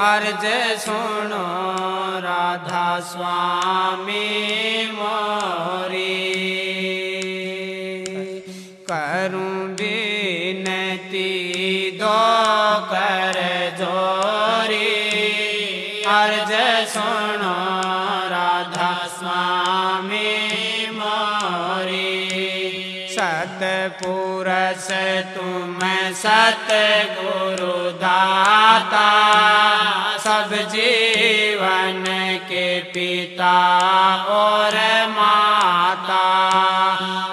अर्ज़ सुनो राधा स्वामी मोरी। करूँ बिनती दो कर जोरी। अर्ज़ सुनो सतपुरस तुम सत गुरु दाता, सब जीवन के पिता और माता।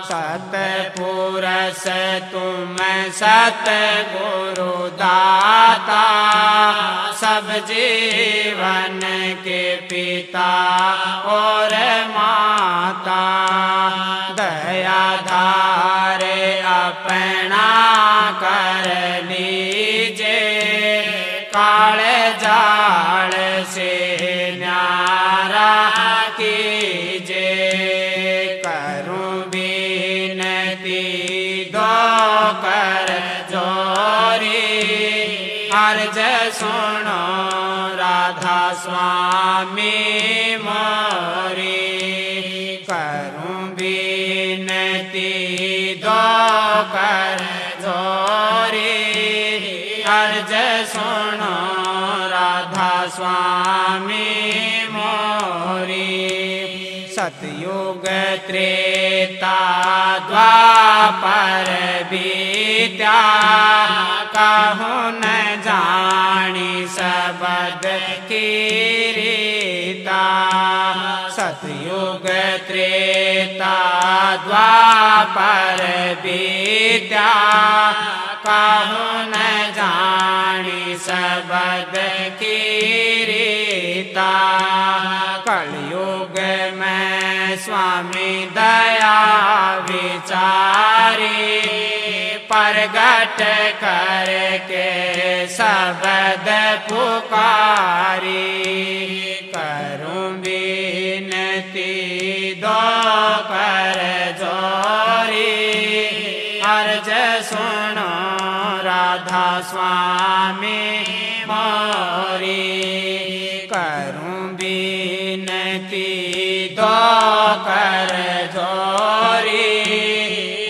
सतपुरस, तुम सत गुरु दाता, सब जीवन के पिता और से न्यारा कीजे करूँ बिनती दो कर जोरी। अर्ज़ सुनो राधा स्वामी मोरी। करूँ बिनती दो कर जोरी। अर्ज़ सुनो स्वामी मोरी। सतयुग त्रेता बीत्या कहूँ न जानी सबद कीरीता। सतयुग त्रेता द्वापर बीत्या कहूँ न जानी सबद कीरीता कलयुग में स्वामी दया विचारी, प्रगट करके सबद पुकारी। करूँ बिनती राधा स्वामी मोरी, करूँ बिनती दो कर जोरी।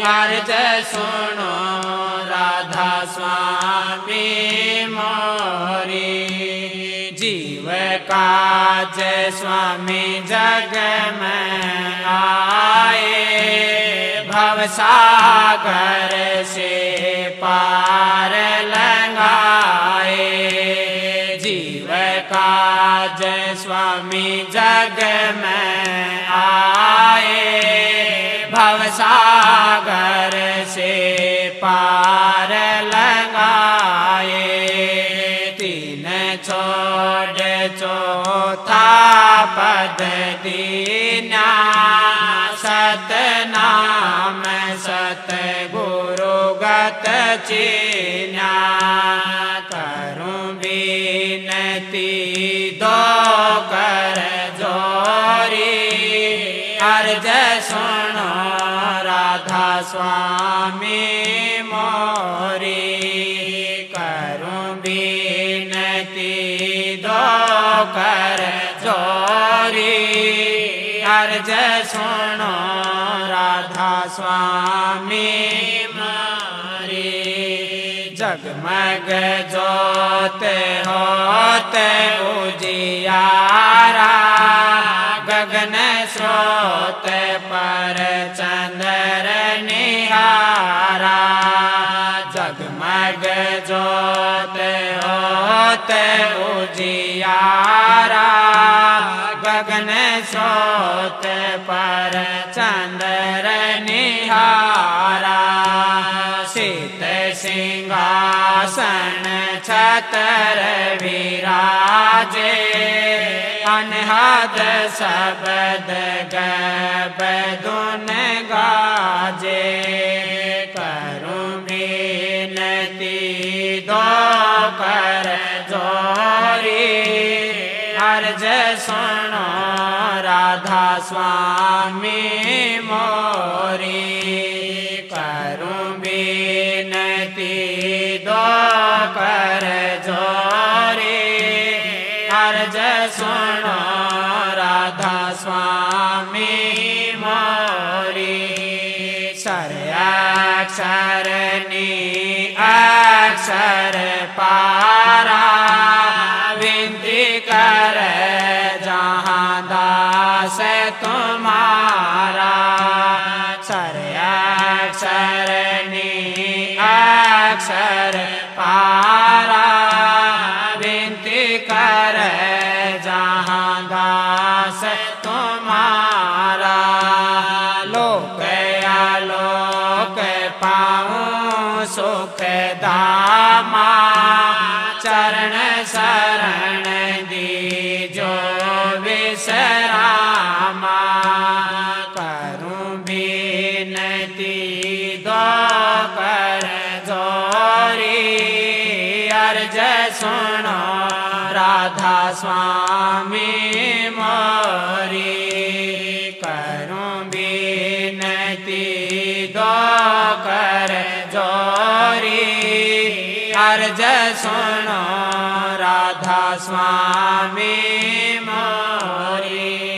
अर्ज़ सुनो राधा स्वामी मोरी, जीव काज स्वामी जग में आए। भवसागर से पार जग में आए भवसागर से पार लगाए तीन छोड़ चौथा पद दीना सतनाम सत गुरु गत चीना स्वामी मोरी करूँ बिनती दो कर जोरी। अर्ज़ सुनो राधा स्वामी मोरी। जगमग जोत होते उजियारा। गगन स्रोत पर चंद्र निहारा जगमग जोत होते उजियारा। गगन स्रोत पर चंद्र निहारा। शीत सिंहासन छतर विराजे। अनहद शबद गब दुन गाजे करूँ बिनती दो कर जोरी अर्ज़ सुनो राधा स्वामी मोरी। करूँ बिनती दो कर जोरी अर्ज़ सुनो राधा स्वामी मोरी। सरयाक्षरनी अक्षर पारा विनती कर जहाँ दास तुम्हारा। सरयाक्षरनी अक्षर पारा पाऊँ सुख दामा चरण शरण दीजो विश्रामा करूँ बीनती दो कर जोरी। अर्ज़ सुनो राधा स्वामी मोरी। ज स्वण राधा स्वामी मारी।